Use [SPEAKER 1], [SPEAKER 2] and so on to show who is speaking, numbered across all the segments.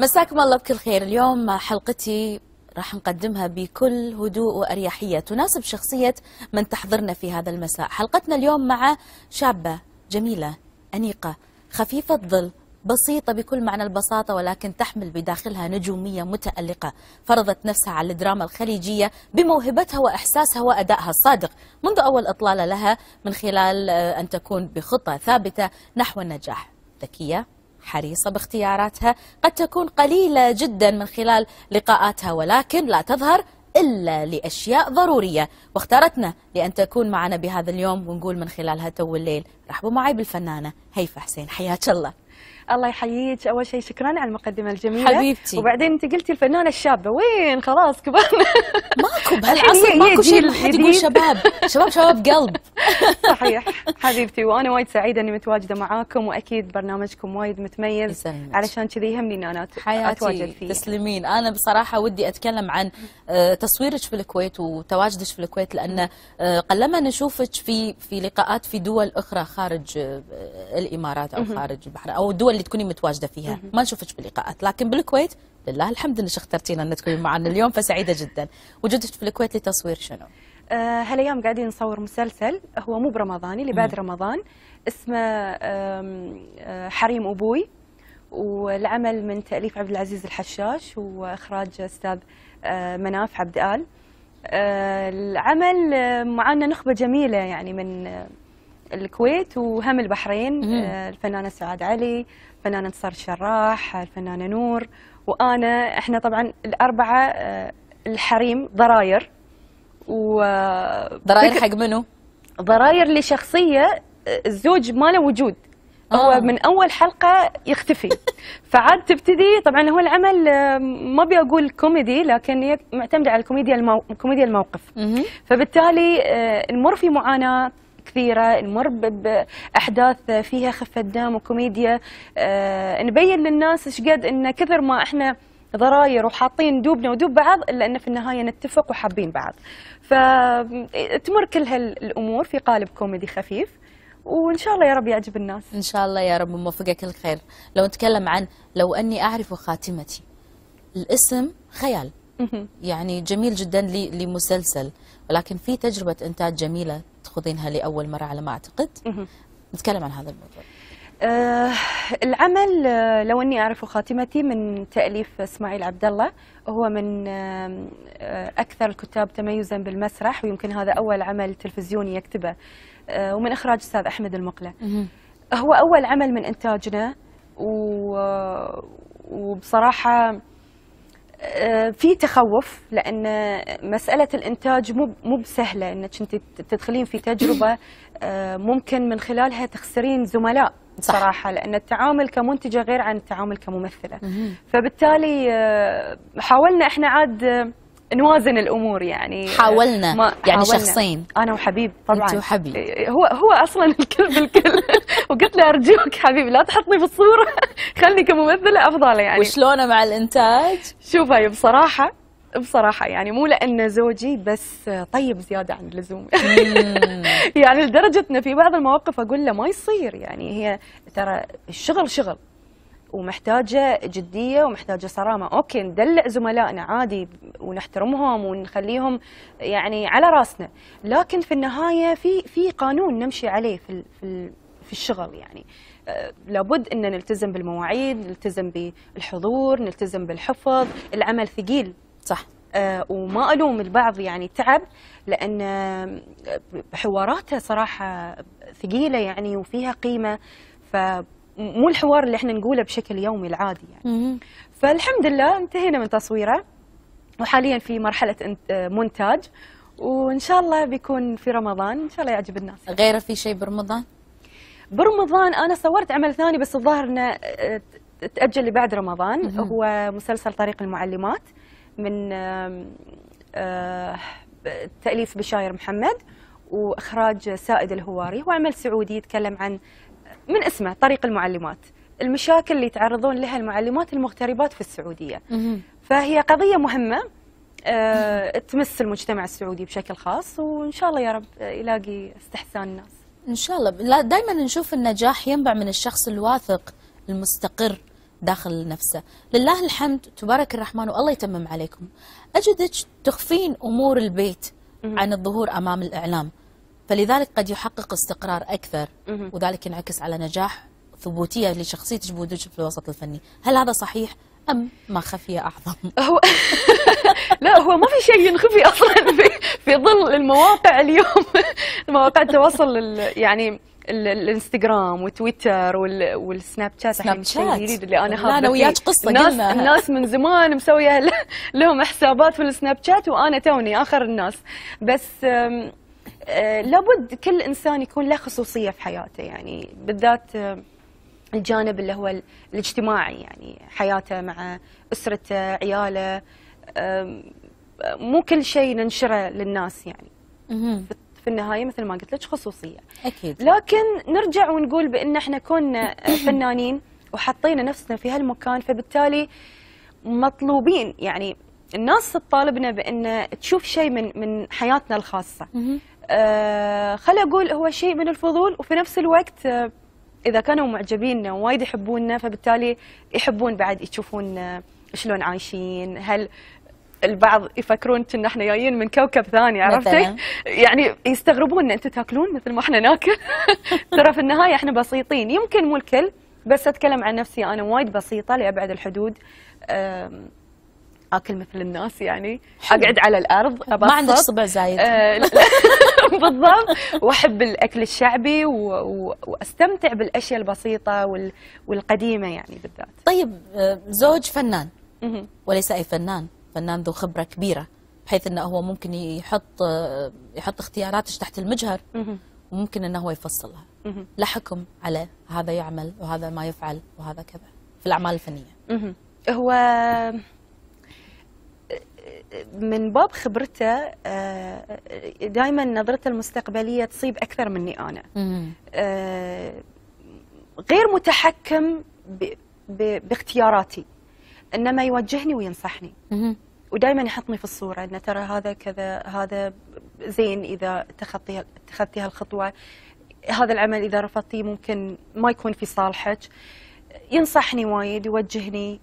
[SPEAKER 1] مساكم الله بكل خير. اليوم حلقتي راح نقدمها بكل هدوء وأريحية تناسب شخصية من تحضرنا في هذا المساء. حلقتنا اليوم مع شابة جميلة أنيقة خفيفة ظل بسيطة بكل معنى البساطة ولكن تحمل بداخلها نجومية متألقة. فرضت نفسها على الدراما الخليجية بموهبتها وإحساسها وأدائها الصادق منذ أول إطلالة لها من خلال آه، أن تكون بخطة ثابتة نحو النجاح. ذكية. حريصة باختياراتها قد تكون قليلة جدا من خلال لقاءاتها ولكن لا تظهر إلا لأشياء ضرورية. واختارتنا لأن تكون معنا بهذا اليوم ونقول من خلالها تو الليل. رحبوا معي بالفنانة هيفا حسين. حياك الله.
[SPEAKER 2] الله يحييك. أول شيء شكرا على المقدمة الجميلة.
[SPEAKER 1] حبيبتي.
[SPEAKER 2] وبعدين أنت قلتي الفنانة الشابة. وين؟ خلاص كبرنا.
[SPEAKER 1] ماكو بهالعصر ماكو شيء حد يقول. شباب. شباب شباب قلب.
[SPEAKER 2] صحيح. حبيبتي وأنا وايد سعيدة إني متواجدة معاكم وأكيد برنامجكم وايد متميز.
[SPEAKER 1] يسلمك.
[SPEAKER 2] علشان كذي يهمني إن أنا
[SPEAKER 1] أتواجد
[SPEAKER 2] فيه.
[SPEAKER 1] تسلمين. أنا بصراحة ودي أتكلم عن آه، تصويرك في الكويت وتواجدك في الكويت لأن آه، قلما نشوفك في في لقاءات في دول أخرى خارج آه، الإمارات أو خارج البحرين أو الدول اللي تكوني متواجدة فيها. ما نشوفك في لقاءات لكن بالكويت لله الحمد انك اخترتينا إن تكوني معنا اليوم فسعيدة جدا. وجودك في الكويت لتصوير شنو؟
[SPEAKER 2] آه، هالأيام قاعدين نصور مسلسل هو مو برمضاني اللي بعد رمضان اسمه آه، حريم أبوي. والعمل من تأليف عبد العزيز الحشاش وإخراج أستاذ آه، مناف عبد آل. العمل معانا نخبة جميلة يعني من الكويت وهم البحرين. آه، الفنانة سعاد علي الفنانه انتصار الشراح الفنانة نور وأنا إحنا طبعا الأربعة آه، الحريم ضراير و
[SPEAKER 1] ضرائر
[SPEAKER 2] فكر-
[SPEAKER 1] حق منو؟
[SPEAKER 2] ضراير لشخصية الزوج ما له وجود هو
[SPEAKER 1] آه.
[SPEAKER 2] من أول حلقة يختفي فعاد تبتدي طبعا هو العمل آه، ما أبي أقول كوميدي لكن معتمدة على الكوميديا المو... كوميديا الموقف. فبالتالي آه، نمر في معاناة كثيرة نمر ب- بأحداث فيها خفة دم وكوميديا. آه، نبين للناس إيش قد إن كثر ما إحنا ضراير وحاطين دوبنا ودوب بعض إلا إن في النهاية نتفق وحابين بعض. فتمر كل هالأمور في قالب كوميدي خفيف. وإن شاء الله يا رب يعجب الناس.
[SPEAKER 1] إن شاء الله يا رب موفقك الخير لو نتكلم عن لو أني أعرف خاتمتي الاسم خيال. يعني جميل جدا لمسلسل. ولكن في تجربة إنتاج جميلة تخوضينها لأول مرة على ما أعتقد.
[SPEAKER 2] مهم.
[SPEAKER 1] نتكلم عن هذا الموضوع.
[SPEAKER 2] آه العمل آه، لو أني أعرف خاتمتي من تأليف إسماعيل عبد الله هو من آه أكثر الكتاب تميزا بالمسرح ويمكن هذا أول عمل تلفزيوني يكتبه آه ومن إخراج أستاذ أحمد المقلة. هو أول عمل من إنتاجنا و... وبصراحة في تخوف لأن مسألة الإنتاج مو مو بسهلة إنك أنت تدخلين في تجربة آه، ممكن من خلالها تخسرين زملاء
[SPEAKER 1] صح.
[SPEAKER 2] صراحة لأن التعامل كمنتجة غير عن التعامل كممثلة فبالتالي آه، حاولنا إحنا عاد آه، نوازن الأمور يعني.
[SPEAKER 1] حاولنا،
[SPEAKER 2] ما-
[SPEAKER 1] يعني
[SPEAKER 2] حاولنا.
[SPEAKER 1] شخصين.
[SPEAKER 2] أنا وحبيب طبعا.
[SPEAKER 1] أنت وحبيب.
[SPEAKER 2] هو هو أصلا الكل بالكل. وقلت له أرجوك حبيبي لا تحطني في الصورة. خلني كممثلة أفضل يعني.
[SPEAKER 1] وشلونه مع الإنتاج؟
[SPEAKER 2] شوف هاي بصراحة بصراحة يعني مو لأنه زوجي بس طيب زيادة عن اللزوم. يعني لدرجة إنه في بعض المواقف أقول له ما يصير يعني هي ترى الشغل شغل. ومحتاجة جدية ومحتاجة صرامة. أوكي ندلع زملائنا عادي ونحترمهم ونخليهم يعني على راسنا. لكن في النهاية في في قانون نمشي عليه في في في الشغل يعني. آه، لابد إن نلتزم بالمواعيد نلتزم بالحضور نلتزم بالحفظ. العمل ثقيل.
[SPEAKER 1] صح.
[SPEAKER 2] آه، وما ألوم البعض يعني تعب لأن آه، حواراته صراحة ثقيلة يعني وفيها قيمة. فمو الحوار اللي إحنا نقوله بشكل يومي العادي يعني. فالحمد لله انتهينا من تصويره وحاليا في مرحلة مونتاج وإن شاء الله بيكون في رمضان إن شاء الله يعجب الناس.
[SPEAKER 1] غيره في شيء برمضان؟
[SPEAKER 2] برمضان أنا صورت عمل ثاني بس الظاهر إنه آه، تأجل لبعد رمضان هو مسلسل طريق المعلمات من آه، تأليف بشاير محمد وإخراج سائد الهواري هو عمل سعودي يتكلم عن من اسمه طريق المعلمات. المشاكل اللي يتعرضون لها المعلمات المغتربات في السعودية.
[SPEAKER 1] مهم.
[SPEAKER 2] فهي قضية مهمة آه، تمس المجتمع السعودي بشكل خاص وإن شاء الله يا رب يلاقي استحسان الناس.
[SPEAKER 1] إن شاء الله. لا دائما نشوف النجاح ينبع من الشخص الواثق المستقر داخل نفسه. لله الحمد تبارك الرحمن والله يتمم عليكم. أجدك تخفين أمور البيت عن الظهور أمام الإعلام. فلذلك قد يحقق استقرار أكثر وذلك ينعكس على نجاح ثبوتية لشخصيتك بوجودك في الوسط الفني هل هذا صحيح أم ما خفي أعظم
[SPEAKER 2] هو لا هو ما في شيء ينخفي أصلا في في ظل المواقع اليوم مواقع التواصل ال- يعني ال- الانستغرام وتويتر وال- والسناب شات
[SPEAKER 1] سناب شات.
[SPEAKER 2] الجديد اللي أنا
[SPEAKER 1] أنا
[SPEAKER 2] فيه.
[SPEAKER 1] وياك قصة
[SPEAKER 2] الناس
[SPEAKER 1] قلنا.
[SPEAKER 2] الناس من زمان مسوية لهم حسابات في السناب شات وأنا توني آخر الناس بس لابد كل إنسان يكون له خصوصية في حياته يعني بالذات آه، الجانب اللي هو ال- الاجتماعي يعني حياته مع أسرته عياله مو كل شيء ننشره للناس يعني. في- النهاية مثل ما قلت لك خصوصية.
[SPEAKER 1] أكيد.
[SPEAKER 2] لكن نرجع ونقول بأن إحنا كنا فنانين وحطينا نفسنا في هالمكان فبالتالي مطلوبين. يعني الناس تطالبنا بأن تشوف شيء من من حياتنا
[SPEAKER 1] الخاصة.
[SPEAKER 2] آه خل أقول هو شيء من الفضول وفي نفس الوقت آه إذا كانوا معجبيننا وايد يحبوننا فبالتالي يحبون بعد يشوفون آه، شلون عايشين. هل البعض يفكرون إن إحنا جايين من كوكب ثاني عرفتي؟ يعني يستغربون أنتم تاكلون مثل ما إحنا ناكل. ترى في النهاية إحنا بسيطين. يمكن مو الكل بس أتكلم عن نفسي أنا وايد بسيطة لأبعد الحدود. آكل مثل الناس يعني
[SPEAKER 1] حلو.
[SPEAKER 2] أقعد على الأرض
[SPEAKER 1] ما عندك. صبع زايد
[SPEAKER 2] آه،. بالضبط وأحب الأكل الشعبي و... و... وأستمتع بالأشياء البسيطة وال... والقديمة يعني بالذات
[SPEAKER 1] طيب آه، زوج فنان. وليس أي فنان فنان ذو خبرة كبيرة بحيث أنه هو ممكن يحط آه، يحط اختياراتش تحت المجهر. وممكن أنه هو يفصلها
[SPEAKER 2] مهم.
[SPEAKER 1] لا حكم على هذا يعمل وهذا ما يفعل وهذا كذا في الأعمال الفنية
[SPEAKER 2] مهم. هو من باب خبرته دائما نظرته المستقبلية تصيب أكثر مني
[SPEAKER 1] أنا.
[SPEAKER 2] آه، غير متحكم. باختياراتي انما يوجهني وينصحني. ودائما يحطني في الصورة إن ترى هذا كذا هذا زين إذا اتخذتي اتخذتي هالخطوه هذا العمل إذا رفضتيه ممكن ما يكون في صالحك ينصحني وايد يوجهني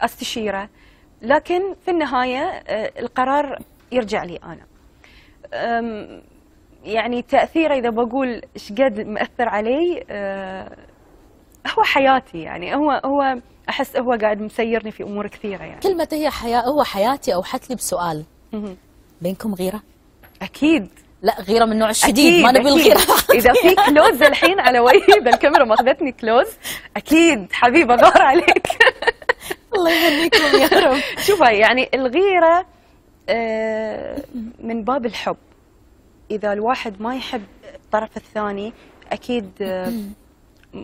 [SPEAKER 2] أستشيره لكن في النهاية آه، القرار يرجع لي أنا. أم، يعني تأثيره إذا بقول إيش قد مأثر علي آه، هو حياتي يعني. هو هو أحس هو قاعد مسيرني في أمور كثيرة يعني.
[SPEAKER 1] كلمة هي حياة هو حياتي أوحت لي بسؤال. بينكم غيرة؟
[SPEAKER 2] أكيد.
[SPEAKER 1] لا غيرة من النوع الشديد
[SPEAKER 2] أكيد،
[SPEAKER 1] ما نبي
[SPEAKER 2] أكيد.
[SPEAKER 1] الغيرة.
[SPEAKER 2] إذا في كلوز الحين على وجهي اذا الكاميرا ماخذتني كلوز. أكيد حبيبه غار عليك.
[SPEAKER 1] الله يهنيكم يا رب.
[SPEAKER 2] شوفي يعني الغيرة آه، من باب الحب. إذا الواحد ما يحب الطرف الثاني أكيد آه،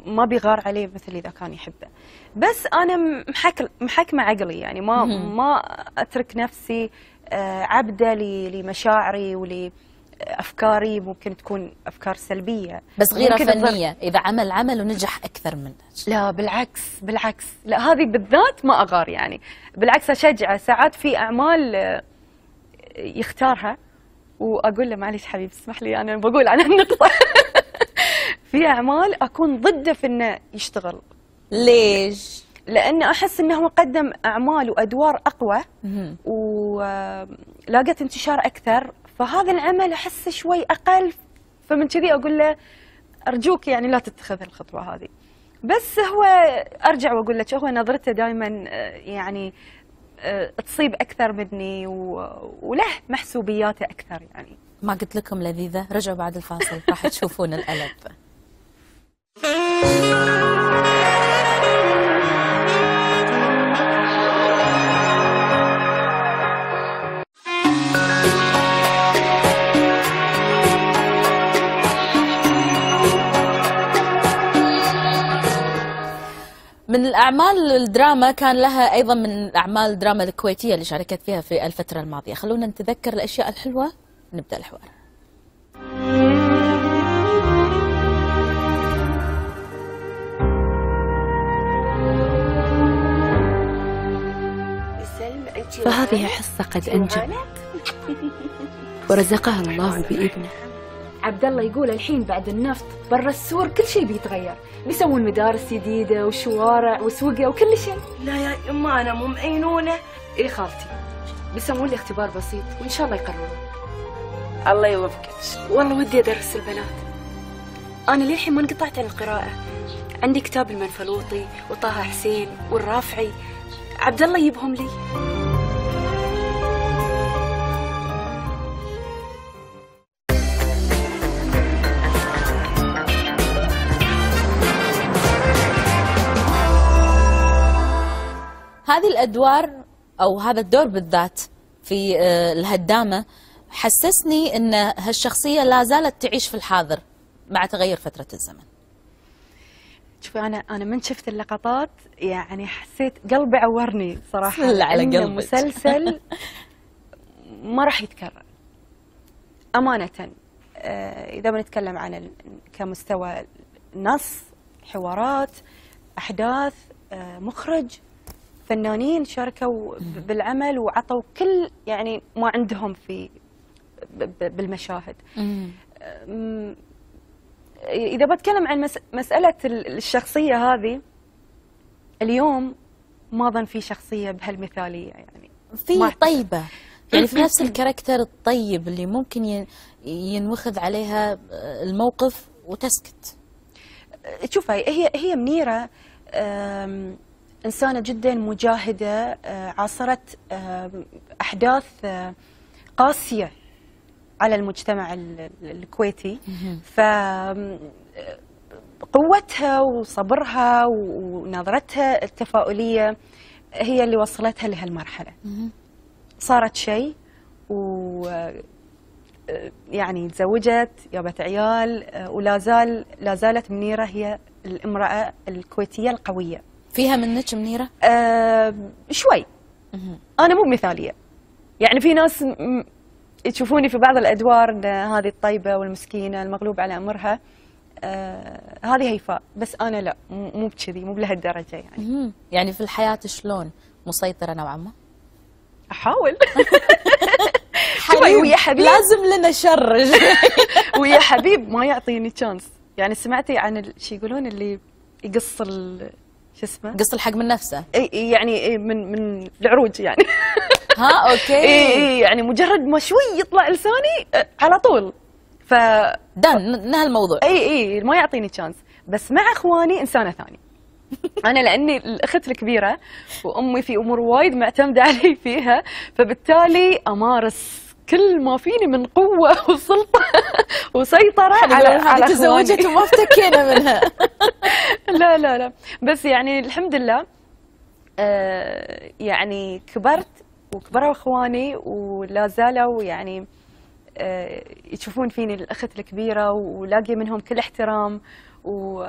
[SPEAKER 2] ما بيغار عليه مثل إذا كان يحبه. بس أنا محك محكمة عقلي يعني ما. ما أترك نفسي آه، عبدة لمشاعري ولافكاري ممكن تكون أفكار سلبية.
[SPEAKER 1] بس
[SPEAKER 2] تضر.
[SPEAKER 1] فنية. إذا عمل عمل ونجح أكثر منك.
[SPEAKER 2] لا بالعكس بالعكس. لا هذه بالذات ما أغار يعني. بالعكس اشجعه ساعات في أعمال آه، يختارها. وأقول له معلش حبيبي اسمح لي أنا بقول عن النقطة. في أعمال أكون ضده في إنه يشتغل.
[SPEAKER 1] ليش؟
[SPEAKER 2] لأن أحس إنه هو قدم أعمال وأدوار
[SPEAKER 1] أقوى.
[SPEAKER 2] ولاقت انتشار أكثر. فهذا العمل احسه شوي أقل فمن كذي أقول له أرجوك يعني لا تتخذ الخطوة هذه. بس هو أرجع وأقول لك هو نظرته دائما يعني آه، تصيب أكثر مني و- وله محسوبياته أكثر يعني.
[SPEAKER 1] ما قلت لكم لذيذة؟ رجعوا بعد الفاصل راح تشوفون القلب من الأعمال الدراما كان لها أيضا من أعمال الدراما الكويتية اللي شاركت فيها في الفترة الماضية. خلونا نتذكر الأشياء الحلوة نبدأ الحوار.
[SPEAKER 3] فهذه حصة قد أنجبت. ورزقها الله بابنه
[SPEAKER 2] عبد الله يقول الحين بعد النفط برا السور كل شيء بيتغير. بيسوون مدارس جديدة وشوارع وسوقة وكل شيء. لا يا يما أنا مو معينونة. إيه خالتي. بيسوون لي اختبار بسيط وإن شاء الله يقررون الله يوفقك. والله ودي أدرس البنات. أنا للحين ما انقطعت عن القراءة. عندي كتاب المنفلوطي وطه حسين والرافعي. عبد الله يجيبهم لي.
[SPEAKER 1] هذه الأدوار أو هذا الدور بالذات في آه، الهدامة حسسني إن هالشخصية لا زالت تعيش في الحاضر مع تغير فترة الزمن
[SPEAKER 2] شوفي أنا أنا من شفت اللقطات يعني حسيت قلبي عورني
[SPEAKER 1] صراحة على قلبك.
[SPEAKER 2] مسلسل ما راح يتكرر أمانة آه، إذا بنتكلم عن كمستوى نص حوارات أحداث آه، مخرج فنانين شاركوا بالعمل وعطوا كل يعني ما عندهم في بالمشاهد. إذا بتكلم عن مس مسألة ال- الشخصية هذه اليوم ما ظن في شخصية بهالمثالية يعني.
[SPEAKER 1] في طيبة. يعني في نفس الكاركتر الطيب اللي ممكن ين- ينوخذ عليها آه، الموقف وتسكت.
[SPEAKER 2] شوف هي هي أم، إنسانة جدا مجاهدة أه، عاصرت أم، أحداث أه، قاسية على المجتمع ال- ال- الكويتي. ف أم، قوتها وصبرها ونظرتها التفاؤلية هي اللي وصلتها لهالمرحلة. صارت شيء و يعني تزوجت جابت عيال آه، ولا زال لا زالت منيرة هي الامرأة الكويتية القوية.
[SPEAKER 1] فيها منك منيرة؟
[SPEAKER 2] أه شوي. أنا مو مثالية. يعني في ناس تشوفوني في بعض الأدوار هذه الطيبة والمسكينة المغلوب على أمرها. أه هذه هيفاء بس أنا لا. مو بكذي مو بلهالدرجه يعني.
[SPEAKER 1] مهم. يعني في الحياة شلون؟ مسيطرة نوعا ما؟
[SPEAKER 2] أحاول. شوي ويا حبيب
[SPEAKER 1] لازم لنا شر.
[SPEAKER 2] ويا حبيب ما يعطيني chance يعني سمعتي عن شو يقولون اللي يقص ال- شو اسمه؟
[SPEAKER 1] قص الحق من نفسه.
[SPEAKER 2] إي يعني من من العروج يعني.
[SPEAKER 1] ها okay.
[SPEAKER 2] إي إي يعني مجرد ما شوي يطلع لساني على طول. ف
[SPEAKER 1] done انتهى الموضوع.
[SPEAKER 2] إي إي ما يعطيني chance بس مع إخواني إنسانة ثانية. أنا لأني الأخت الكبيرة وأمي في أمور وايد معتمدة علي فيها فبالتالي أمارس كل ما فيني من قوة وسلطه وسيطرة على على
[SPEAKER 1] تزوجت وما افتكينا منها.
[SPEAKER 2] لا لا لا. بس يعني الحمد لله آه يعني كبرت وكبروا إخواني ولا زالوا يعني آه يشوفون فيني الأخت الكبيرة ولاقي منهم كل احترام و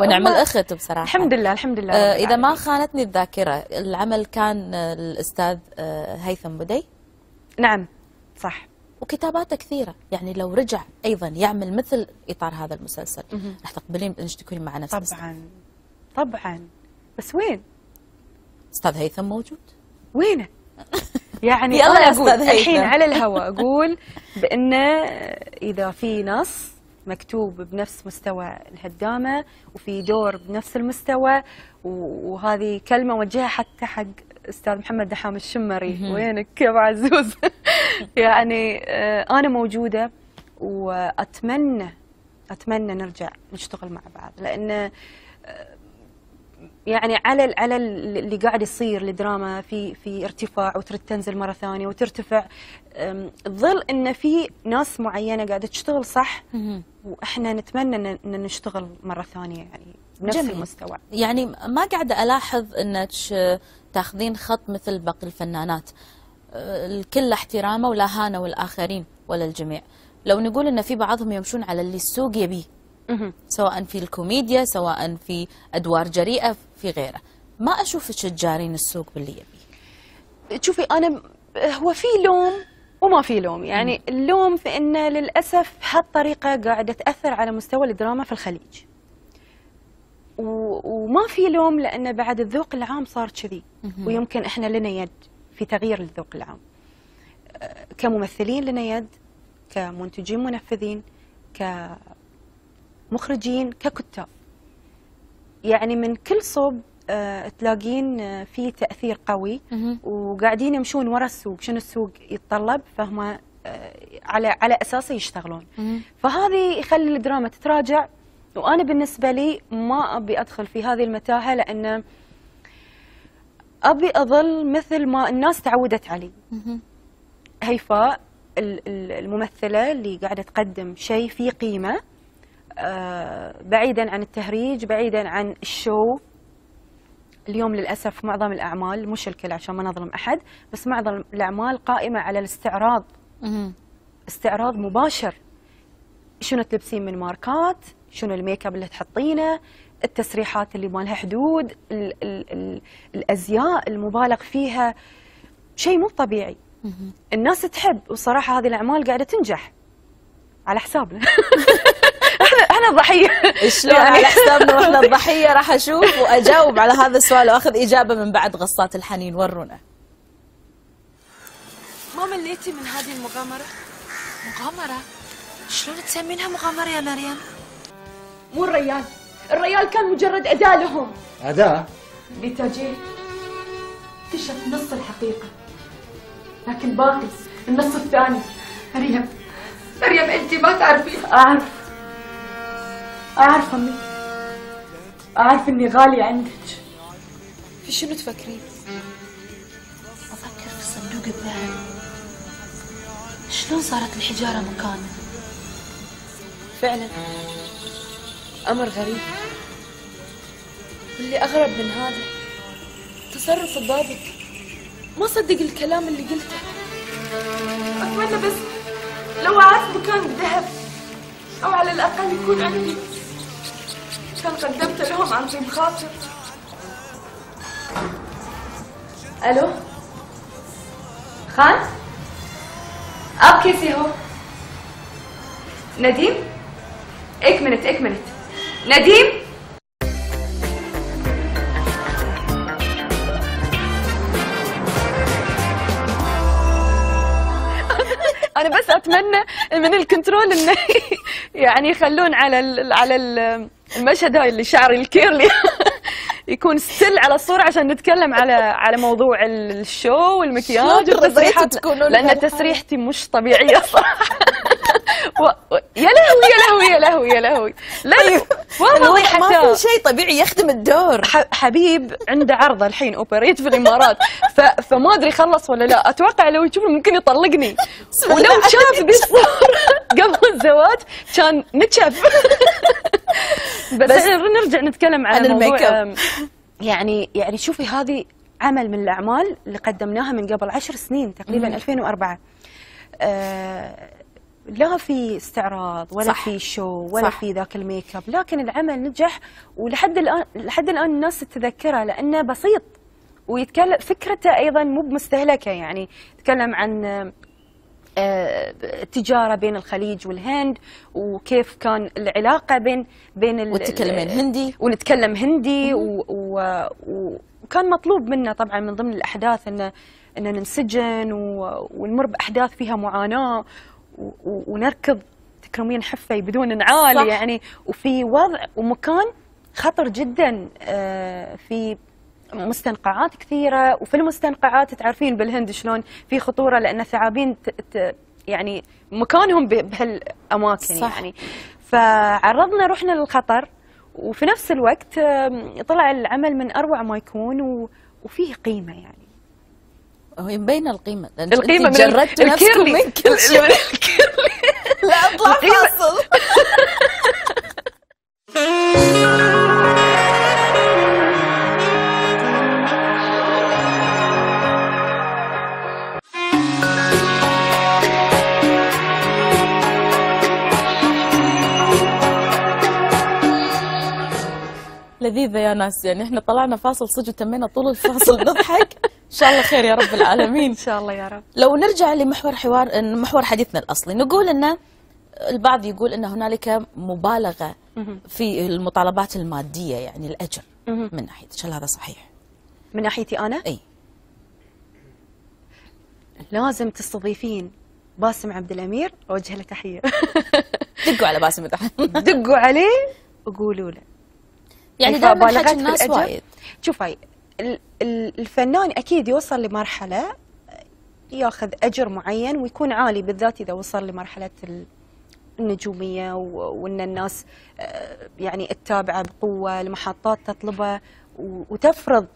[SPEAKER 1] ونعم الأخت بصراحة.
[SPEAKER 2] الحمد لله الحمد لله.
[SPEAKER 1] آه، إذا ما. خانتني الذاكرة العمل كان آه، الأستاذ هيثم بدي
[SPEAKER 2] نعم صح.
[SPEAKER 1] وكتاباته كثيرة يعني لو رجع أيضا يعمل مثل إطار هذا المسلسل. راح تقبلين انك تكونين مع نفس الأستاذ.
[SPEAKER 2] طبعا طبعا بس وين
[SPEAKER 1] أستاذ هيثم موجود
[SPEAKER 2] وينه؟ يعني
[SPEAKER 1] يلا يا هيثم.
[SPEAKER 2] الحين على الهواء أقول بأن إذا في نص مكتوب بنفس مستوى الهدامة وفي دور بنفس المستوى وهذه كلمة وجهها حتى حق أستاذ محمد دحام الشمري وينك يا أبو عزوز يعني آه، أنا موجودة وأتمنى أتمنى نرجع نشتغل مع بعض لأن يعني على على ال- اللي قاعد يصير الدراما في في ارتفاع وترد تنزل مرة ثانية وترتفع ظل إن في ناس معينة قاعدة تشتغل صح. وإحنا نتمنى إن نشتغل مرة ثانية يعني بنفس
[SPEAKER 1] جميل.
[SPEAKER 2] المستوى
[SPEAKER 1] يعني ما قاعدة ألاحظ إنك آه، تاخذين خط مثل باقي الفنانات. آه، الكل احترامه ولا هانوا الاخرين ولا الجميع. لو نقول إن في بعضهم يمشون على اللي السوق يبيه. سواء في الكوميديا سواء في أدوار جريئة في غيره. ما اشوفك تجارين السوق باللي يبيه.
[SPEAKER 2] شوفي أنا م- هو في لوم وما في لوم. يعني اللوم في إنه للأسف هالطريقه قاعدة تأثر على مستوى الدراما في الخليج. وما في لوم لأن بعد الذوق العام صار كذي. ويمكن إحنا لنا يد في تغيير الذوق العام. أه، كممثلين لنا يد كمنتجين منفذين كمخرجين ككتاب. يعني من كل صوب آه، تلاقين آه، في تأثير قوي. وقاعدين يمشون ورا السوق شنو السوق يتطلب؟ فهم على على اساسه يشتغلون. فهذه يخلي الدراما تتراجع. وأنا بالنسبة لي ما أبي أدخل في هذه المتاهة لأن أبي أظل مثل ما الناس تعودت علي. هيفاء ال- ال- الممثلة اللي قاعدة تقدم شيء فيه قيمة آه، بعيدا عن التهريج بعيدا عن ال show. اليوم للأسف معظم الأعمال مش الكل عشان ما نظلم أحد بس معظم الأعمال قائمة على الاستعراض. استعراض مباشر. شنو تلبسين من ماركات؟ شنو ال make up اللي تحطينه التسريحات اللي ما لها حدود ال ال ال الأزياء المبالغ فيها. شيء مو طبيعي. الناس تحب وصراحة هذه الأعمال قاعدة تنجح. على حسابنا. إحنا إحنا ضحية.
[SPEAKER 1] شلون؟
[SPEAKER 2] يعني-
[SPEAKER 1] على حسابنا وإحنا الضحية راح أشوف وأجاوب على هذا السؤال وأخذ إجابة من بعد غصات الحنين. ورونا.
[SPEAKER 3] ما مليتي من هذه المغامرة؟ مغامرة؟ شلون تسمينها مغامرة يا مريم؟
[SPEAKER 2] مو الريال. الريال كان مجرد أداة لهم.
[SPEAKER 4] أداة؟
[SPEAKER 2] بتاجيل اكتشف نص الحقيقة. لكن باقي النص الثاني. مريم. مريم أنت ما تعرفين أعرف. أعرف أمي. أعرف إني غالية عندك.
[SPEAKER 3] في شنو تفكرين؟ أفكر في صندوق الذهب. شلون صارت الحجارة مكانه؟ فعلا. أمر غريب واللي أغرب من هذا تصرف الضابط ما صدق الكلام اللي قلته
[SPEAKER 2] اتمنى بس لو اعرف مكان الذهب او على الاقل يكون عندي كان قدمت لهم عن طيب خاطر الو خان आप कैसे हो نديم एक मिनट एक मिनट نديم أنا بس أتمنى من الكنترول إنه يعني يخلون على ال على ال المشهد هاي اللي شعري الكيرلي يكون ستيل على الصورة عشان نتكلم على على موضوع الشو والمكياج والتسريحات
[SPEAKER 1] بهالحال؟
[SPEAKER 2] تسريحتي مش طبيعية صراحة. يا لهوي يا لهوي يا لهوي يا لهوي. لا
[SPEAKER 1] طيب
[SPEAKER 2] والله
[SPEAKER 1] الوضع ما
[SPEAKER 2] حتى
[SPEAKER 1] في شيء طبيعي يخدم الدور.
[SPEAKER 2] حبيب عنده عرض الحين اوبريت في الإمارات. ف... فما أدري خلص ولا لا. أتوقع لو يشوفني ممكن يطلقني. ولو. شاف ذي الصورة قبل الزواج كان نتشف بس,
[SPEAKER 1] بس
[SPEAKER 2] نرجع نتكلم على
[SPEAKER 1] عن
[SPEAKER 2] موضوع يعني يعني شوفي هذه عمل من الأعمال اللي قدمناها من قبل عشر سنين تقريبا 2004 آه لا في استعراض ولا
[SPEAKER 1] صح.
[SPEAKER 2] في show ولا
[SPEAKER 1] صح.
[SPEAKER 2] في ذاك ال make up لكن العمل نجح ولحد الان لحد الآن الناس تتذكره لأنه بسيط ويتكلم فكرته أيضا مو بمستهلكة يعني يتكلم عن آه، التجارة بين الخليج والهند وكيف كان العلاقة بين بين ال-
[SPEAKER 1] وتكلمين هندي
[SPEAKER 2] ونتكلم هندي وكان مطلوب منا طبعا من ضمن الأحداث انه إن ننسجن ونمر بأحداث فيها معاناة ونركض تكرمين حفة بدون نعال
[SPEAKER 1] صح.
[SPEAKER 2] يعني وفي وضع ومكان خطر جدا آه، في مستنقعات كثيرة وفي المستنقعات تعرفين بالهند شلون في خطورة لأن الثعابين يعني مكانهم بهالأماكن
[SPEAKER 1] صح.
[SPEAKER 2] يعني فعرضنا روحنا للخطر وفي نفس الوقت طلع العمل من أروع ما يكون وفيه قيمة يعني
[SPEAKER 1] هو مبينه القيمة. لأن
[SPEAKER 2] القيمة
[SPEAKER 1] انت
[SPEAKER 2] من
[SPEAKER 1] جردتوا نفسكم
[SPEAKER 2] ال curly.
[SPEAKER 1] من كل شيء.
[SPEAKER 2] من ال curly.
[SPEAKER 1] لا أطلع
[SPEAKER 2] القيمة-
[SPEAKER 1] فاصل. لذيذة يا ناس. يعني إحنا طلعنا فاصل صدق وتمينا طول الفاصل. نضحك. إن شاء الله خير يا رب العالمين.
[SPEAKER 2] إن شاء الله يا رب.
[SPEAKER 1] لو نرجع لمحور حوار محور حديثنا الأصلي نقول إن البعض يقول إن هنالك مبالغة في المطالبات المادية يعني
[SPEAKER 2] الأجر.
[SPEAKER 1] من ناحية هل هذا صحيح؟
[SPEAKER 2] من ناحيتي أنا؟
[SPEAKER 1] إي.
[SPEAKER 2] لازم تستضيفين باسم عبد الأمير اوجه له تحيه
[SPEAKER 1] دقوا على باسم
[SPEAKER 2] دقوا عليه وقولوا له.
[SPEAKER 1] يعني دائما الناس. وايد
[SPEAKER 2] شوف هاي ال- ال- الفنان أكيد يوصل لمرحلة ياخذ أجر معين ويكون عالي بالذات إذا وصل لمرحلة ال- النجومية وإن الناس آه، يعني تتابعه بقوة المحطات تطلبه وتفرض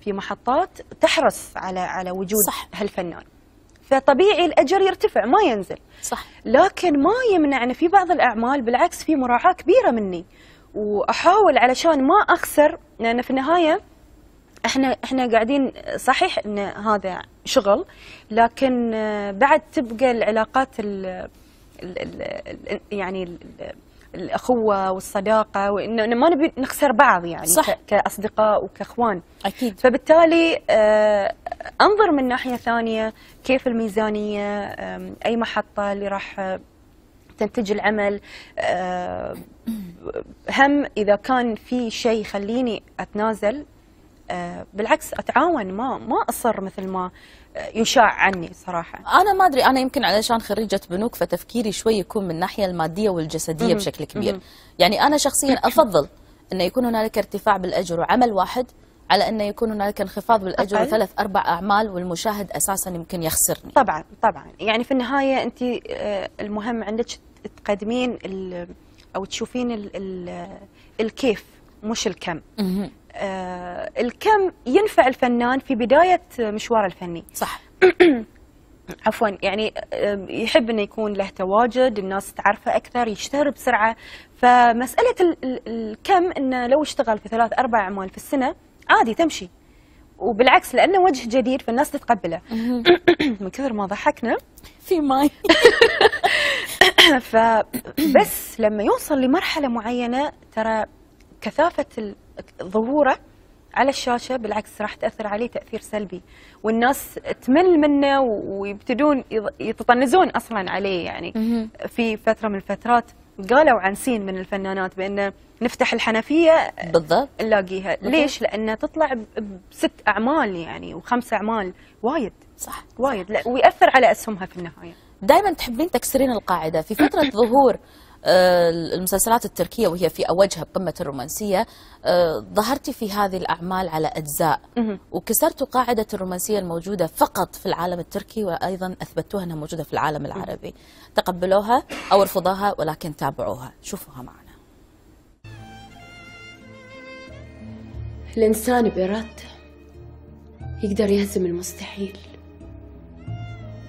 [SPEAKER 2] في محطات تحرص على على وجود
[SPEAKER 1] صح.
[SPEAKER 2] هالفنان. فطبيعي الأجر يرتفع ما ينزل.
[SPEAKER 1] صح.
[SPEAKER 2] لكن ما يمنع ان في بعض الأعمال بالعكس في مراعاة كبيرة مني. وأحاول علشان ما أخسر لأن في النهاية إحنا إحنا قاعدين صحيح إن هذا شغل لكن آه، بعد تبقى العلاقات ال ال ال يعني ال الأخوة والصداقة وانه ما نبي نخسر بعض يعني
[SPEAKER 1] صح.
[SPEAKER 2] كأصدقاء وكأخوان
[SPEAKER 1] أكيد
[SPEAKER 2] فبالتالي آه، أنظر من ناحية ثانية كيف الميزانية أي محطة اللي راح آه، تنتج العمل هم إذا كان في شيء يخليني أتنازل بالعكس أتعاون ما ما أصر مثل ما آه، يشاع عني صراحة
[SPEAKER 1] أنا ما أدري أنا يمكن علشان خريجة بنوك فتفكيري شوي يكون من الناحية المادية
[SPEAKER 2] والجسدية.
[SPEAKER 1] بشكل كبير. يعني أنا شخصيا أفضل انه يكون هنالك ارتفاع بالأجر وعمل واحد على انه يكون هنالك انخفاض بالأجر
[SPEAKER 2] أقل.
[SPEAKER 1] وثلاث أربع أعمال والمشاهد أساسا يمكن يخسرني
[SPEAKER 2] طبعا طبعا يعني في النهاية أنت آه، المهم عندك تقدمين أو تشوفين ال ال الكيف مش الكم. آه، الكم ينفع الفنان في بداية مشواره الفني.
[SPEAKER 1] صح.
[SPEAKER 2] عفوا يعني آه، يحب إنه يكون له تواجد الناس تعرفه أكثر يشتهر بسرعة. فمسألة ال- ال- الكم إنه لو اشتغل في ثلاث أربع أعمال في السنة عادي تمشي. وبالعكس لأنه وجه جديد فالناس تتقبله. من كثر ما ضحكنا.
[SPEAKER 1] في ماي.
[SPEAKER 2] فبس لما يوصل لمرحلة معينة ترى كثافة ال- ظهوره على الشاشه بالعكس راح تاثر عليه تاثير سلبي. والناس تمل منه ويبتدون يتطنزون أصلا عليه يعني. في فترة من الفترات قالوا عن سين من الفنانات بانه نفتح الحنفية
[SPEAKER 1] بالضبط.
[SPEAKER 2] نلاقيها. ليش؟ لأنه تطلع بست أعمال يعني وخمس أعمال. وايد.
[SPEAKER 1] صح.
[SPEAKER 2] وايد. لا ويأثر على أسهمها في النهاية.
[SPEAKER 1] دائما تحبين تكسرين القاعدة. في فترة ظهور المسلسلات التركية وهي في اوجها بقمة الرومانسية آه، ظهرتي في هذه الأعمال على أجزاء.
[SPEAKER 2] مهم.
[SPEAKER 1] وكسرتوا قاعدة الرومانسية الموجودة فقط في العالم التركي وأيضا أثبتوها إنها موجودة في العالم العربي. تقبلوها أو رفضوها ولكن تابعوها. شوفوها معنا.
[SPEAKER 4] الإنسان بإرادته يقدر يهزم المستحيل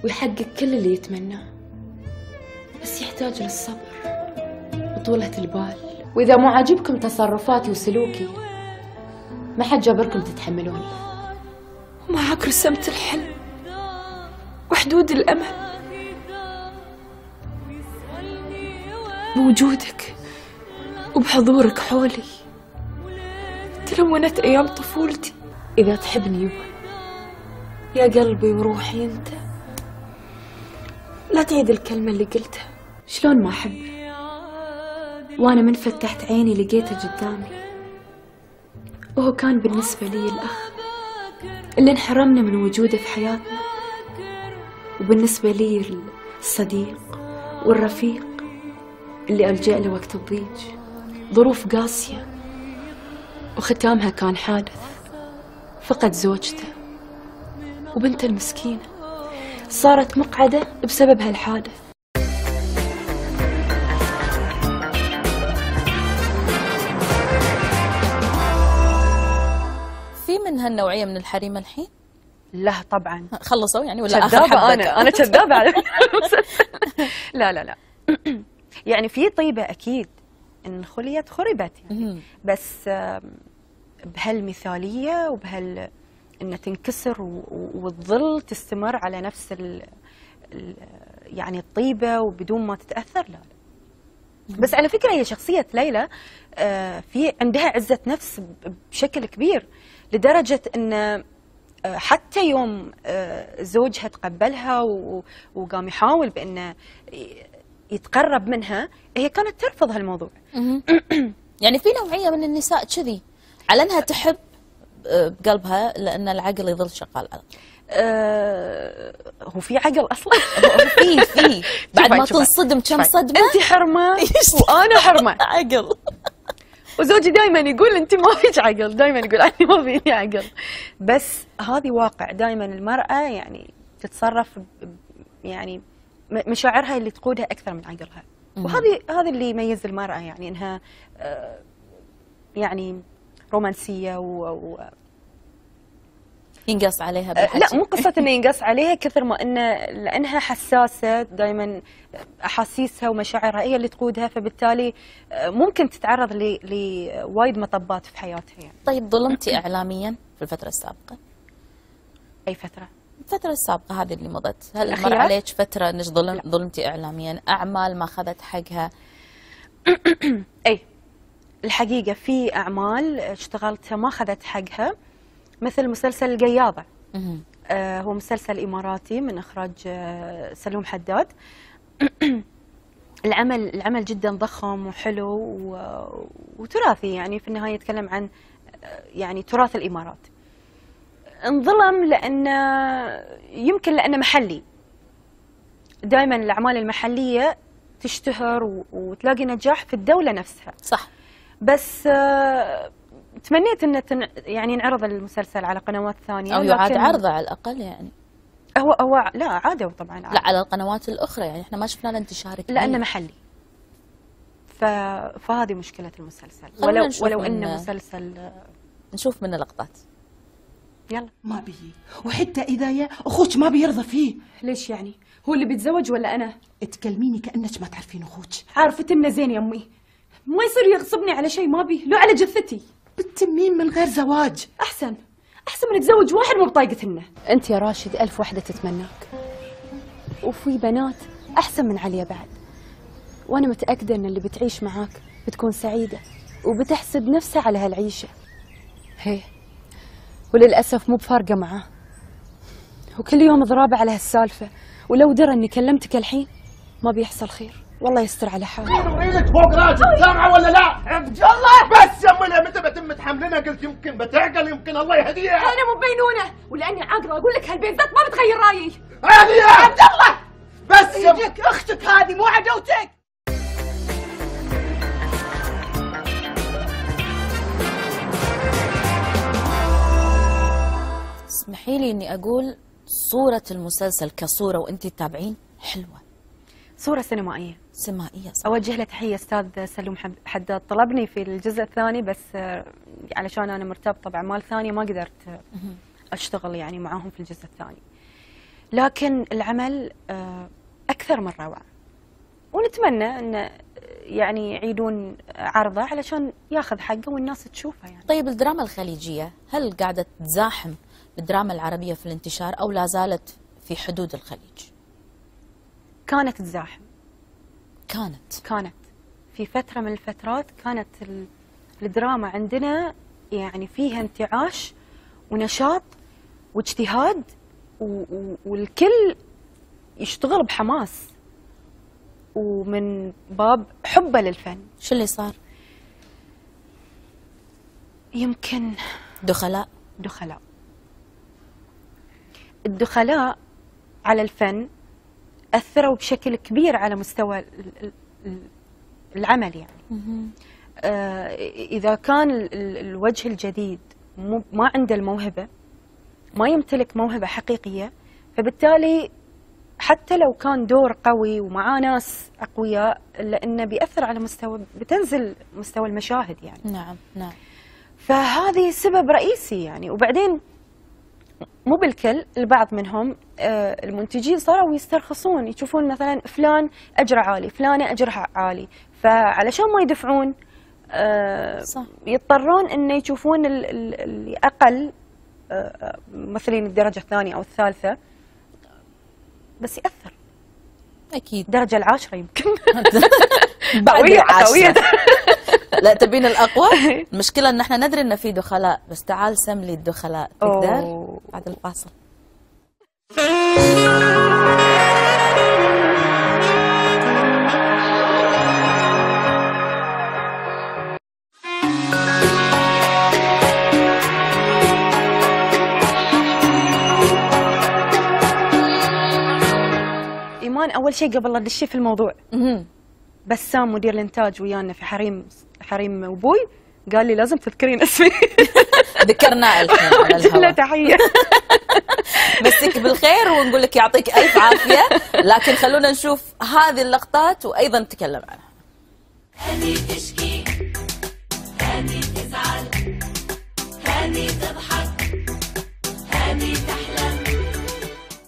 [SPEAKER 4] ويحقق كل اللي يتمناه بس يحتاج للصبر. وطولة البال. وإذا مو عاجبكم تصرفاتي وسلوكي ما حد جابركم تتحملوني
[SPEAKER 3] ومعك رسمت الحلم وحدود الأمل. بوجودك وبحضورك حولي تلونت أيام طفولتي.
[SPEAKER 4] إذا تحبني يبا
[SPEAKER 3] يا قلبي وروحي أنت. لا تعيد الكلمة اللي قلتها.
[SPEAKER 4] شلون ما أحبه وأنا من فتحت عيني لقيته قدامي. وهو كان بالنسبة لي الأخ اللي انحرمنا من وجوده في حياتنا. وبالنسبة لي الصديق والرفيق اللي ألجأ له وقت الضيق. ظروف قاسية. وختامها كان حادث. فقد زوجته. وبنته المسكينة. صارت مقعدة بسبب هالحادث.
[SPEAKER 1] من هالنوعية من الحريم الحين؟
[SPEAKER 2] لا طبعا.
[SPEAKER 1] خلصوا يعني ولا أخر
[SPEAKER 2] كذابة
[SPEAKER 1] حبة
[SPEAKER 2] أنا. أنا كذابة على لا لا لا. يعني في طيبة أكيد إن خليت خربت يعني. بس آم، بهالمثالية وبهال إن تنكسر وتظل تستمر على نفس ال... ال... يعني الطيبة وبدون ما تتأثر لا. لا بس على فكرة هي شخصية ليلى آه، في عندها عزة نفس بشكل كبير. لدرجة إن آه، حتى يوم آه، زوجها تقبلها وقام يحاول بإنه ي- يتقرب منها هي كانت ترفض هالموضوع.
[SPEAKER 1] يعني في نوعية من النساء كذي على أنها تحب آه، بقلبها لأن العقل يظل شغال.
[SPEAKER 2] آه هو في عقل أصلا
[SPEAKER 1] في في بعد ما. تنصدم كم. صدمة
[SPEAKER 2] انت حرمة وأنا حرمة
[SPEAKER 1] عقل
[SPEAKER 2] وزوجي دائما يقول انت ما فيك عقل دائما يقول أنا ما فيني عقل. بس هذه واقع دائما المرأة يعني تتصرف يعني مشاعرها اللي تقودها أكثر من عقلها. وهذه هذا اللي يميز المرأة يعني إنها آه، يعني رومانسية و
[SPEAKER 1] ينقص عليها بالحكي
[SPEAKER 2] لا مو قصة إنه ينقص عليها كثر ما إنه لأنها حساسة دائما أحاسيسها ومشاعرها هي اللي تقودها فبالتالي آه، ممكن تتعرض لوايد مطبات في حياتها يعني.
[SPEAKER 1] طيب ظلمتي اعلاميا في الفترة السابقة؟
[SPEAKER 2] أي فترة؟
[SPEAKER 1] الفترة السابقة هذه اللي مضت. هل؟ مر عليك فترة إنك ظلم ظلمتي اعلاميا؟ أعمال ما أخذت حقها؟
[SPEAKER 2] أي. الحقيقة في أعمال اشتغلتها ما أخذت حقها. مثل مسلسل القياضة. آه، هو مسلسل إماراتي من إخراج آه، سلوم حداد. العمل العمل جدا ضخم وحلو وتراثي يعني في النهاية يتكلم عن آه، يعني تراث الإمارات. انظلم لأن يمكن لأنه محلي. دائما الأعمال المحلية تشتهر وتلاقي نجاح في الدولة نفسها.
[SPEAKER 1] صح.
[SPEAKER 2] بس آه، تمنيت انه تن... يعني ينعرض المسلسل على قنوات ثانية.
[SPEAKER 1] أو يعاد
[SPEAKER 2] لكن
[SPEAKER 1] عرضه على الأقل يعني.
[SPEAKER 2] هو هو لا عادوا طبعا
[SPEAKER 1] لا على القنوات الأخرى يعني. إحنا ما شفنا له انتشار كبير.
[SPEAKER 2] لأنه محلي. ف... فهذه مشكلة المسلسل. ولو
[SPEAKER 1] نشوف
[SPEAKER 2] ولو
[SPEAKER 1] من-
[SPEAKER 2] انه مسلسل
[SPEAKER 1] نشوف منه لقطات.
[SPEAKER 2] يلا.
[SPEAKER 5] ما بيجي وحتى إذا يا أخوك ما بيرضى فيه.
[SPEAKER 6] ليش يعني؟ هو اللي بيتزوج ولا أنا؟
[SPEAKER 5] تكلميني كأنك ما تعرفين أخوك.
[SPEAKER 6] عارفة إنه زين يا أمي. ما يصير يغصبني على شيء ما بيه لو على جثتي.
[SPEAKER 5] بالتمين من غير زواج.
[SPEAKER 6] أحسن. أحسن من أتزوج واحد مو بطايقتهن
[SPEAKER 2] أنت يا راشد ألف وحدة تتمناك. وفي بنات أحسن من عليا بعد. وأنا متأكدة إن اللي بتعيش معاك بتكون سعيدة وبتحسب نفسها على هالعيشة. هي. وللأسف مو بفارقة معاه. وكل يوم ضرابة على هالسالفة. ولو درى إني كلمتك الحين ما بيحصل خير. والله يستر على حاله
[SPEAKER 7] إيدك فوق راسك سامعه ولا لا؟ عبد الله. بس يا منى متى بتم تحملنا؟ قلت يمكن بتعقل يمكن الله يهديها.
[SPEAKER 6] أنا مو بينونة ولأني عاقلة أقول لك هالبيزات ما بتغير رأيي.
[SPEAKER 7] هذه يا عبد الله. بس يا
[SPEAKER 5] يجيك أختك هذه مو عدوتك
[SPEAKER 1] اسمحي لي إني أقول صورة المسلسل كصورة وانت تتابعين؟ حلوة.
[SPEAKER 2] صورة سينمائية.
[SPEAKER 1] سمائية صح
[SPEAKER 2] أوجه له تحية أستاذ سلوم حداد. طلبني في الجزء الثاني بس آه، علشان أنا مرتبطة بأعمال ثانية ما قدرت آه، أشتغل يعني معاهم في الجزء الثاني. لكن العمل آه، أكثر من روعة. ونتمنى أن يعني يعيدون عرضه علشان ياخذ حقه والناس تشوفه يعني.
[SPEAKER 1] طيب الدراما الخليجية هل قاعدة تزاحم بالدراما العربية في الانتشار أو لا زالت في حدود الخليج؟
[SPEAKER 2] كانت تزاحم.
[SPEAKER 1] كانت.
[SPEAKER 2] كانت. في فترة من الفترات كانت ال- الدراما عندنا يعني فيها انتعاش ونشاط واجتهاد و- و- والكل يشتغل بحماس. ومن باب حبه للفن.
[SPEAKER 1] شو اللي صار؟
[SPEAKER 2] يمكن
[SPEAKER 1] دخلاء.
[SPEAKER 2] دخلاء. الدخلاء على الفن أثروا بشكل كبير على مستوى ال- ال- ال- العمل يعني. آه، إذا كان ال- ال- الوجه الجديد ما عنده الموهبة ما يمتلك موهبة حقيقية فبالتالي حتى لو كان دور قوي ومعاه ناس أقوياء إلا إنه بيأثر على مستوى بتنزل مستوى المشاهد يعني.
[SPEAKER 1] نعم نعم.
[SPEAKER 2] فهذه سبب رئيسي يعني. وبعدين مو بالكل البعض منهم آه، المنتجين صاروا يسترخصون يشوفون مثلا فلان أجره عالي فلانة أجرها عالي فعلشان ما يدفعون آه،
[SPEAKER 1] صح.
[SPEAKER 2] يضطرون انه يشوفون ال- ال- اللي أقل آه، آه، ممثلين الدرجة الثانية أو الثالثة بس يأثر
[SPEAKER 1] أكيد
[SPEAKER 2] الدرجه العاشرة يمكن
[SPEAKER 1] بعد
[SPEAKER 2] قوية-. قوية.
[SPEAKER 1] لا تبين الأقوى المشكلة أن إحنا ندري أن في دخلاء بس تعال سم لي الدخلاء تقدر. بعد الفاصل
[SPEAKER 2] إيمان أول شيء قبل لا ندش في الموضوع. بسام مدير الإنتاج ويانا في حريم حريم وبوي قال لي لازم تذكرين اسمي.
[SPEAKER 1] ذكرناه الحين
[SPEAKER 2] تحية.
[SPEAKER 1] مسك بالخير ونقول لك يعطيك ألف عافية. لكن خلونا نشوف هذه اللقطات وأيضا نتكلم عنها.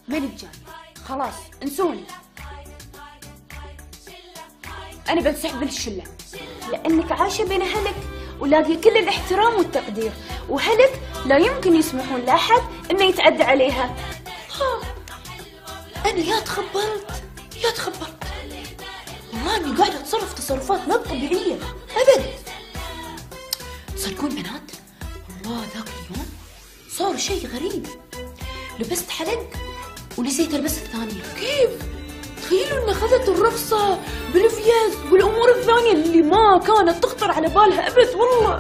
[SPEAKER 6] ماني بجاي خلاص انسوني. أنا بنسحب من الشلة. لأنك عايشة بين أهلك ولاقي كل الاحترام والتقدير. واهلك لا يمكن يسمحون لأحد إنه يتعدى عليها. ها أنا يا تخبلت يا تخبلت والله اني قاعدة أتصرف تصرفات ما طبيعية أبد. صدقون بنات؟ والله ذاك اليوم صار شيء غريب. لبست حلق ونسيت ألبس الثانية. كيف؟ تخيلوا ان أخذت الرخصة بالفيز والأمور الثانية اللي ما كانت تخطر على بالها أبد والله.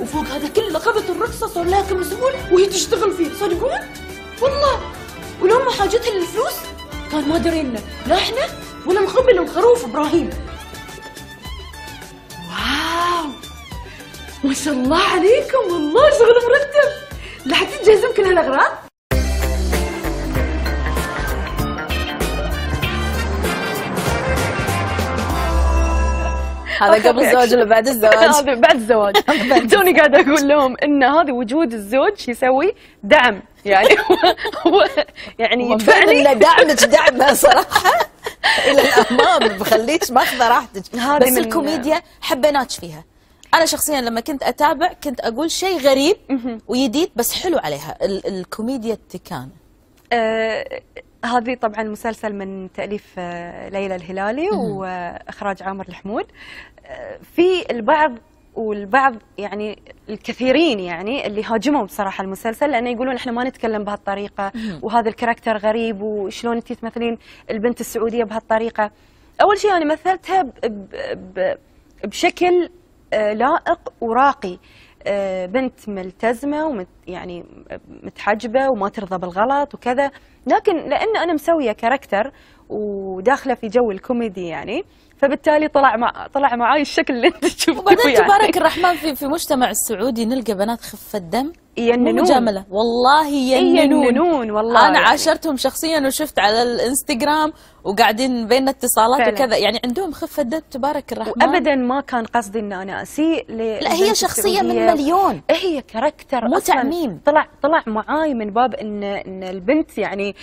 [SPEAKER 6] وفوق هذا كله أخذت الرخصة صار لها كم أسبوع وهي تشتغل فيه صدقون؟ والله. ولما حاجتها للفلوس كان ما درينا لا إحنا ولا الخبل الخروف إبراهيم. واو. ما شاء الله عليكم والله شغل مرتب. لحد تجهزون كل هالأغراض؟
[SPEAKER 1] هذا قبل الزواج ولا بعد الزواج؟
[SPEAKER 2] هذا بعد الزواج. توني قاعدة أقول لهم إن هذا وجود الزوج يسوي دعم. يعني هو- يعني يدفعني.
[SPEAKER 1] يدفعني دعمك دعمه صراحة. إلى الأمام بخليك ماخذة راحتك. بس الكوميديا حبيناك فيها. أنا شخصيا لما كنت أتابع كنت أقول شيء غريب وجديد بس حلو عليها. ال- الكوميديا التكان
[SPEAKER 2] آه هذه طبعا مسلسل من تأليف آه ليلى الهلالي وإخراج عامر الحمود. آه في البعض والبعض يعني الكثيرين يعني اللي هاجموا بصراحة المسلسل لأنه يقولون إحنا ما نتكلم بهالطريقة وهذا ال character غريب وشلون انت تمثلين البنت السعودية بهالطريقة. أول شيء أنا مثلتها ب ب ب بشكل آه، لائق وراقي. بنت ملتزمة ومت يعني متحجبة وما ترضى بالغلط وكذا. لكن لأن أنا مسوية character وداخلة في جو الكوميدي يعني فبالتالي طلع مع طلع معاي الشكل اللي أنت تشوفه
[SPEAKER 1] وبعدين
[SPEAKER 2] يعني.
[SPEAKER 1] تبارك الرحمن في في مجتمع السعودي نلقى بنات خفة دم مو
[SPEAKER 2] يننون.
[SPEAKER 1] مجاملة. والله يننون.
[SPEAKER 2] يننون والله.
[SPEAKER 1] أنا
[SPEAKER 2] يعني.
[SPEAKER 1] عاشرتهم شخصيا وشفت على الإنستغرام وقاعدين بيننا اتصالات
[SPEAKER 2] فعلا.
[SPEAKER 1] وكذا. يعني عندهم خفة دم تبارك الرحمن.
[SPEAKER 2] وابدا ما كان قصدي ان أنا أسيء
[SPEAKER 1] لا هي شخصية من مليون.
[SPEAKER 2] هي كاركتر
[SPEAKER 1] مو تعميم.
[SPEAKER 2] طلع طلع معاي من باب إن إن البنت يعني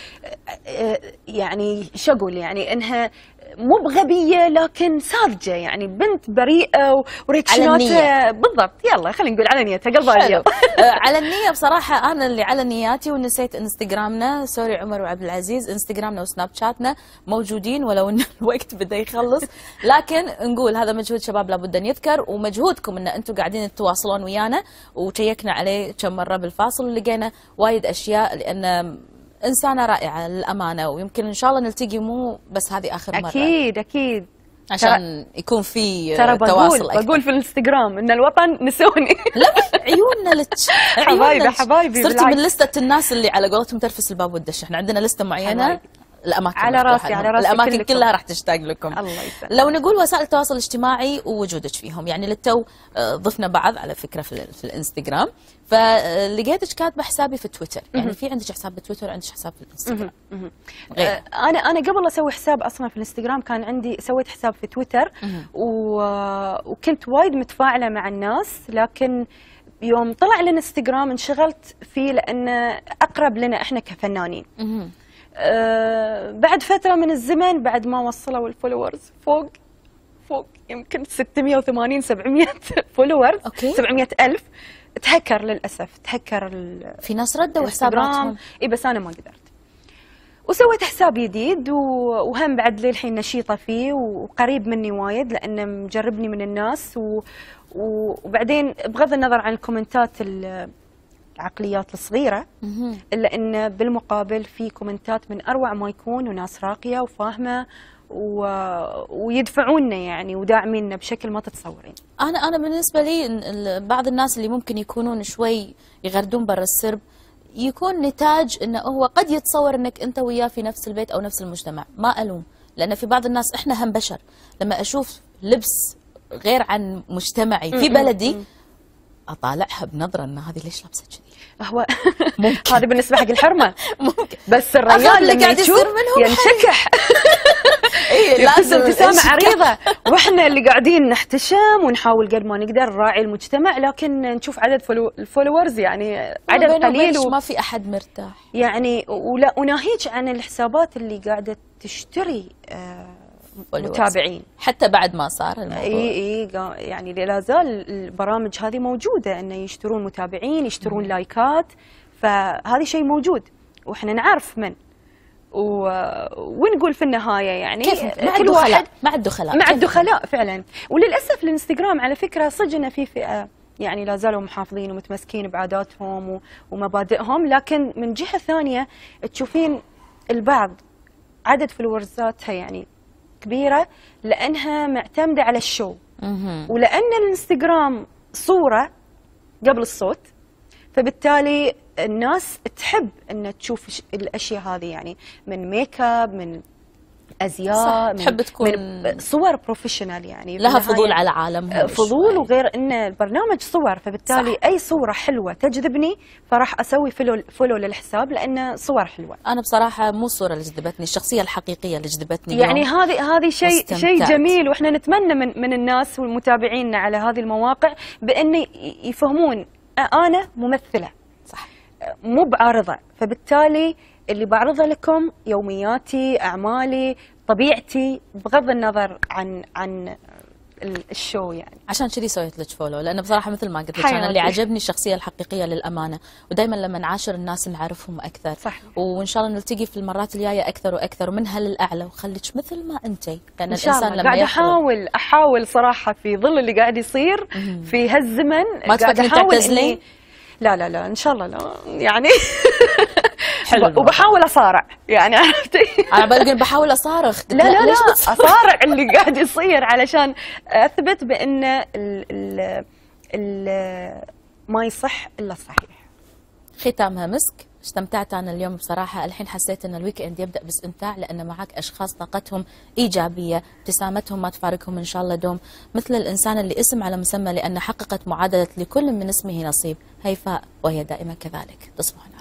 [SPEAKER 2] آه، يعني شو أقول يعني إنها مو بغبية لكن ساذجة. يعني بنت
[SPEAKER 1] بريئة
[SPEAKER 2] ورياكشناتها بالضبط. يلا خلينا نقول على نيتها. قلبها ابيض
[SPEAKER 1] آه، على النية بصراحة أنا اللي على نياتي ونسيت إنستغرامنا. سوري عمر وعبد العزيز. إنستغرامنا وسناب شاتنا موجودين ولو أن الوقت بدأ يخلص. لكن نقول هذا مجهود شباب لابد أن يذكر ومجهودكم أن أنتم قاعدين تتواصلون ويانا وشيكنا عليه كم مرة بالفاصل. ولقينا وايد أشياء لأن إنسانة رائعة للأمانة ويمكن إن شاء الله نلتقي مو بس هذه آخر مرة
[SPEAKER 2] أكيد أكيد
[SPEAKER 1] عشان يكون في
[SPEAKER 2] ترى
[SPEAKER 1] تواصل
[SPEAKER 2] بقول
[SPEAKER 1] أكثر
[SPEAKER 2] بقول في الإنستغرام إن الوطن نسوني
[SPEAKER 1] لا عيوننا لك
[SPEAKER 2] حبايبي-. حبايبي
[SPEAKER 1] صرتي. من لستة الناس اللي على قولتهم ترفس الباب والدش إحنا عندنا لستة معينة
[SPEAKER 2] حبايبي.
[SPEAKER 1] الاماكن
[SPEAKER 2] على راسي-. على راسي
[SPEAKER 1] الأماكن
[SPEAKER 2] كلكم.
[SPEAKER 1] كلها راح تشتاق لكم
[SPEAKER 2] الله يسلمك.
[SPEAKER 1] لو نقول وسائل التواصل الاجتماعي ووجودك فيهم يعني للتو آه، ضفنا بعض على فكرة في, في الإنستغرام فلقيتك كاتبة حسابي في تويتر. يعني في عندك حساب بتويتر وعندك حساب في الإنستغرام. غير.
[SPEAKER 2] آه، أنا أنا قبل أسوي حساب أصلا في الإنستغرام كان عندي سويت حساب في تويتر و... وكنت وايد متفاعلة مع الناس لكن يوم طلع الانستغرام انشغلت فيه لأنه أقرب لنا إحنا كفنانين. أه بعد فترة من الزمن بعد ما وصلوا ال followers فوق فوق يمكن 680 700 followers
[SPEAKER 1] okay.
[SPEAKER 2] 700 ألف. تهكر للأسف تهكر ال...
[SPEAKER 1] في ناس ردوا حساباتهم.
[SPEAKER 2] إي بس أنا ما قدرت. وسويت حساب جديد وهم بعد للحين نشيطة فيه وقريب مني وايد لأنه مجربني من الناس و... وبعدين بغض النظر عن الكومنتات ال- العقليات
[SPEAKER 1] الصغيرة.
[SPEAKER 2] إلا إن بالمقابل في كومنتات من أروع ما يكون وناس راقية وفاهمة و... ويدفعونا يعني وداعميننا بشكل ما تتصورين.
[SPEAKER 1] أنا أنا بالنسبة لي بعض الناس اللي ممكن يكونون شوي يغردون برا السرب يكون نتاج إنه هو قد يتصور إنك أنت وياه في نفس البيت أو نفس المجتمع. ما ألوم لأن في بعض الناس إحنا هم بشر. لما أشوف لبس غير عن مجتمعي في بلدي أطالعها بنظرة إن هذه ليش لابسة كذي؟
[SPEAKER 2] هو هذا بالنسبة حق الحرمة.
[SPEAKER 1] ممكن.
[SPEAKER 2] بس الرجال
[SPEAKER 1] اللي قاعد
[SPEAKER 2] يشوف ينشكح.
[SPEAKER 1] إيه،
[SPEAKER 2] لازم ابتسامه. عريضه وإحنا اللي قاعدين نحتشم ونحاول قد ما نقدر نراعي المجتمع لكن نشوف عدد follow ال followers يعني عدد قليل و...
[SPEAKER 1] ما في أحد مرتاح.
[SPEAKER 2] يعني ولا وناهيك عن الحسابات اللي قاعدة تشتري آه. متابعين.
[SPEAKER 1] حتى بعد ما صار الموضوع.
[SPEAKER 2] إي إي يعني لا زال البرامج هذه موجودة انه يشترون متابعين يشترون لايكات فهذا شيء موجود وإحنا نعرف من. و... ونقول في النهاية يعني
[SPEAKER 1] كيف مع
[SPEAKER 2] كل
[SPEAKER 1] الدخلاء.
[SPEAKER 2] واحد
[SPEAKER 1] مع الدخلاء.
[SPEAKER 2] مع الدخلاء فعلا. وللأسف الإنستغرام على فكرة انه في فئة يعني لا زالوا محافظين ومتمسكين بعاداتهم و- ومبادئهم لكن من جهة ثانية تشوفين البعض عدد followers اتها يعني كبيرة لأنها معتمدة على ال
[SPEAKER 1] show.
[SPEAKER 2] ولأن الإنستغرام صورة قبل الصوت فبالتالي الناس تحب ان تشوف الأشياء هذه يعني من make up من أزياء
[SPEAKER 1] صح،
[SPEAKER 2] من
[SPEAKER 1] تحب تكون-
[SPEAKER 2] من صور professional يعني
[SPEAKER 1] لها فضول على عالمهم
[SPEAKER 2] فضول
[SPEAKER 1] شوي.
[SPEAKER 2] وغير إن البرنامج صور فبالتالي
[SPEAKER 1] صح.
[SPEAKER 2] أي صورة حلوة تجذبني فراح أسوي follow follow للحساب لأنه صور حلوة
[SPEAKER 1] أنا بصراحة مو الصورة اللي جذبتني الشخصية الحقيقية اللي جذبتني
[SPEAKER 2] يعني. هذه هذه شيء شيء. جميل وإحنا نتمنى من من الناس والمتابعين على هذه المواقع بإن يفهمون أنا ممثلة.
[SPEAKER 1] صح.
[SPEAKER 2] مو بعارضة. فبالتالي اللي بعرضه لكم يومياتي أعمالي طبيعتي بغض النظر عن عن ال show يعني
[SPEAKER 1] عشان كذي سويت لك follow لأنه بصراحة مثل ما قلت لك. أنا اللي عجبني الشخصية الحقيقية للأمانة ودائما لما نعاشر الناس نعرفهم أكثر
[SPEAKER 2] صح.
[SPEAKER 1] وإن شاء الله نلتقي في المرات الجاية أكثر وأكثر ومنها للأعلى وخليك مثل ما انتي لأن
[SPEAKER 2] إن شاء
[SPEAKER 1] الإنسان
[SPEAKER 2] الله
[SPEAKER 1] لما يحضر
[SPEAKER 2] احاول أحاول صراحة في ظل اللي قاعد يصير في هالزمن
[SPEAKER 1] ما
[SPEAKER 2] أحاول
[SPEAKER 1] تعتزلين؟
[SPEAKER 2] لا لا لا إن شاء الله لا. يعني
[SPEAKER 1] حلو.
[SPEAKER 2] وبحاول أصارع يعني عرفتي؟
[SPEAKER 1] أنا بلقي بحاول أصارخ.
[SPEAKER 2] لا لا لا أصارع اللي قاعد يصير علشان أثبت بأن ال ال ال ما يصح إلا الصحيح.
[SPEAKER 1] ختامها مسك. استمتعت أنا اليوم بصراحة. الحين حسيت إن ال weekend يبدأ باستمتاع لأن معك أشخاص طاقتهم إيجابية ابتسامتهم ما تفارقهم إن شاء الله دوم. مثل الإنسان اللي اسم على مسمى لأن حققت معادلة لكل من اسمه نصيب. هيفاء وهي دائما كذلك. تصبحون